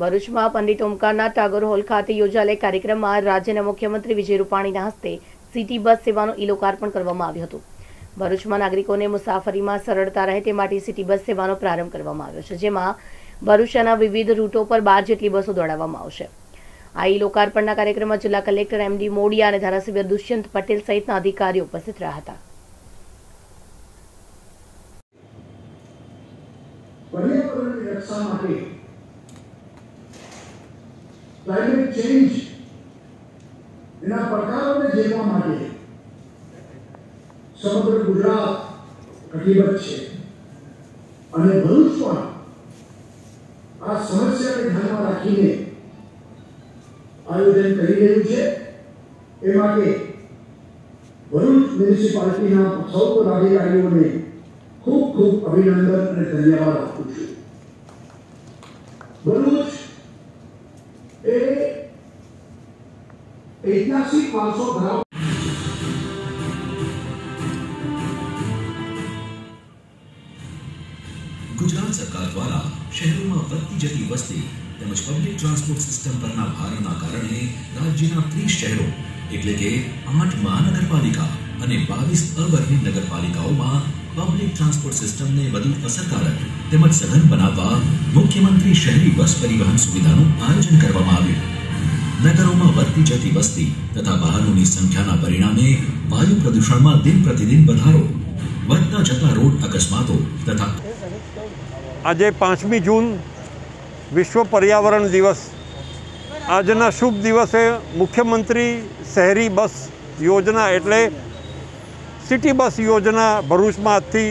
ભરૂચમાં પંડિત ઓમકારનાથ ટાગોર હોલ ખાતે યોજાયેલા કાર્યક્રમમાં રાજ્યના મુખ્યમંત્રી વિજય રૂપાણીના હસ્તે સિટી બસ સેવાનું ઈ લોકાર્પણ કરવામાં આવ્યું હતું. ભરૂચમાં નાગરિકોને મુસાફરીમાં સરળતા રહે તે માટે સિટી બસ સેવાનો પ્રારંભ કરવામાં આવ્યો છે, જેમાં ભરૂચના વિવિધ રૂટો પર બાર જેટલી બસો દોડાવવામાં આવશે. આ ઈ લોકાર્પણના કાર્યક્રમમાં જિલ્લા કલેક્ટર એમડી મોડિયા અને ધારાસભ્ય દુષ્યંત પટેલ સહિતના અધિકારીઓ ઉપસ્થિત રહ્યા હતા. પર્યાવરણની રક્ષા માટે ક્લાઇમેટ ચેન્જ એના પડકારોને ઝેલવા માટે સમગ્ર ગુજરાત કટિબદ્ધ છે. અને ભરૂચ પણ આ સમસ્યાને ધ્યાનમાં રાખીને આયોજન કરી રહ્યું છે. એ માટે ભરૂચ મ્યુનિસિપાલિટીના સૌ પદાધિકારીઓને ખૂબ ખૂબ અભિનંદન અને ધન્યવાદ આપું છું. ભરૂચ ઐતિહાસિક વારસો ધરાવ ગુજરાત સરકાર દ્વારા શહેરોમાં વધતી જતી વસ્તી તેમજ પબ્લિક ટ્રાન્સપોર્ટ સિસ્ટમ પરના ભારના કારણે રાજ્યના ત્રીસ શહેરો, એટલે કે આઠ મહાનગરપાલિકા અને બાવીસ અવર્ણિત નગરપાલિકાઓમાં પબ્લિક ટ્રાન્સપોર્ટ સિસ્ટમને વધુ અસરકારક તેમજ સઘન બનાવવા મુખ્યમંત્રી શહેરી બસ પરિવહન સુવિધાનું આયોજન કરવામાં આવ્યું. નગરોમાં વધતી જતી વસ્તી તથા વાહનોની સંખ્યાના પરિણામે વાયુ પ્રદૂષણમાં દિન પ્રતિદિન વધારો. વધતા જતા રોડ અકસ્માતો તથા આજે પાંચમી જૂન વિશ્વ પર્યાવરણ દિવસ. આજના શુભ દિવસે મુખ્યમંત્રી શહેરી બસ યોજના એટલે સિટી બસ યોજના ભરૂચમાં આજથી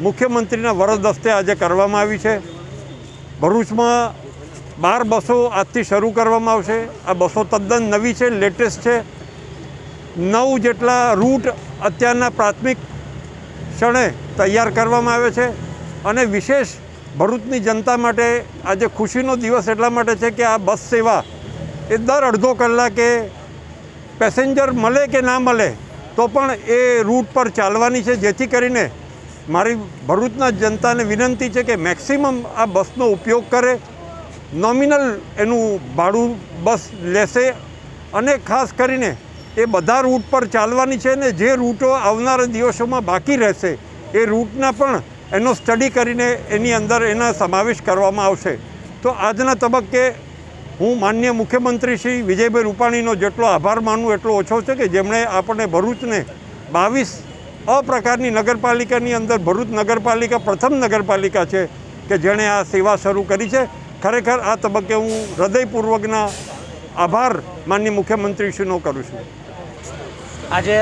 મુખ્યમંત્રીના વરદ હસ્તે આજે કરવામાં આવી છે. ભરૂચમાં બાર બસો આજથી શરૂ કરવામાં આવશે. આ બસો તદ્દન નવી છે, લેટેસ્ટ છે. નવ જેટલા રૂટ અત્યારના પ્રાથમિક ક્ષણે તૈયાર કરવામાં આવે છે અને વિશેષ ભરૂચની જનતા માટે આજે ખુશીનો દિવસ એટલા માટે છે કે આ બસ સેવા એ દર અડધો કલાકે પેસેન્જર મળે કે ના મળે, તો પણ એ રૂટ પર ચાલવાની છે. જેથી કરીને મારી ભરૂચના જનતાને વિનંતી છે કે મેક્સિમમ આ બસનો ઉપયોગ કરે. નોમિનલ એનું ભાડું બસ લેશે અને ખાસ કરીને એ બધા રૂટ પર ચાલવાની છે ને જે રૂટો આવનારા દિવસોમાં બાકી રહેશે, એ રૂટના પણ એનો સ્ટડી કરીને એની અંદર એના સમાવેશ કરવામાં આવશે. તો આજના તબક્કે હું માન્ય મુખ્યમંત્રી શ્રી વિજયભાઈ રૂપાણીનો જેટલો આભાર માનું એટલો ઓછો છે કે જેમણે આપણે ભરૂચને બાવીસ અપ્રકારની નગરપાલિકાની અંદર ભરૂચ નગરપાલિકા પ્રથમ નગરપાલિકા છે કે જેણે આ સેવા શરૂ કરી છે. ખરેખર આ તબક્કે હું હૃદયપૂર્વકના આભાર માન્ય મુખ્યમંત્રીશ્રીનો કરું છું. આજે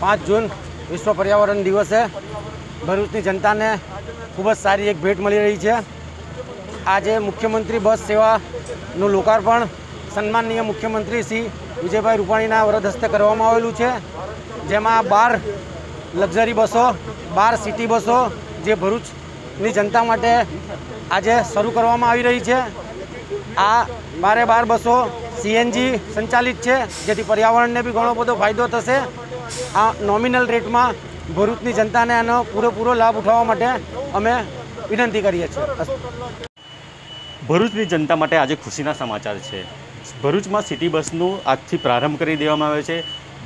પાંચ જૂન વિશ્વ પર્યાવરણ દિવસે ભરૂચની જનતાને ખૂબ જ સારી એક ભેટ મળી રહી છે. આજે મુખ્યમંત્રી બસ સેવાનું લોકાર્પણ સન્માનનીય મુખ્યમંત્રી શ્રી વિજયભાઈ રૂપાણીના વરદ હસ્તે કરવામાં આવેલું છે. જેમાં બાર લક્ઝરી બસો, બાર સિટી બસો, જે ભરૂચની જનતા માટે આજે શરૂ કરવામાં આવી રહી છે. આ બારે બાર બસો સીએનજી સંચાલિત છે, જેથી પર્યાવરણને બી ઘણો બધો ફાયદો થશે. આ નોમિનલ રેટમાં ભરૂચની જનતાને આનો પૂરેપૂરો લાભ ઉઠાવવા માટે અમે વિનંતી કરીએ છીએ. ભરૂચની જનતા માટે આજે ખુશીના સમાચાર છે. ભરૂચમાં સિટી બસનું આજથી પ્રારંભ કરી દેવામાં આવ્યો છે.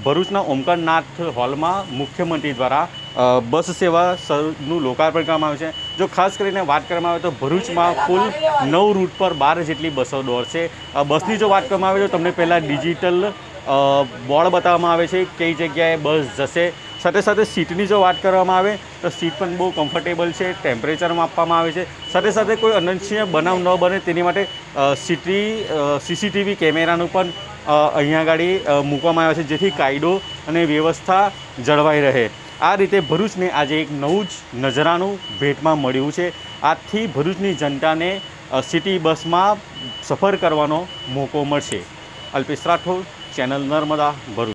ભરૂચના ઓમકારનાથ હોલમાં મુખ્યમંત્રી દ્વારા બસ સેવા શરૂનું લોકાર્પણ કરવામાં આવ્યું છે. જો ખાસ કરીને વાત કરવામાં આવે તો ભરૂચમાં કુલ નવ રૂટ પર બાર જેટલી બસો દોડશે બસની જો વાત કરવામાં આવે તો તમને પહેલાં ડિજિટલ બોર્ડ બતાવવામાં આવે છે કઈ જગ્યાએ બસ જશે. સાથે સાથે સીટની જો વાત કરવામાં આવે તો સીટ પણ બહુ કમ્ફર્ટેબલ છે, ટેમ્પરેચર માપવામાં આવે છે. સાથે સાથે કોઈ અનંતશીય બનાવ ન બને તેની માટે સીટી સીસીટીવી કેમેરાનું પણ અહીંયા આગળ મૂકવામાં આવે છે જેથી કાયદો અને વ્યવસ્થા જળવાઈ રહે. આ રીતે ભરૂચને આજે એક નવું જ નજરાનું ભેટમાં મળ્યું છે. આજથી ભરૂચની જનતાને સિટી બસમાં સફર કરવાનો મોકો મળશે. અલ્પેશ રાઠોડ, ચેનલ નર્મદા, ભરૂચ.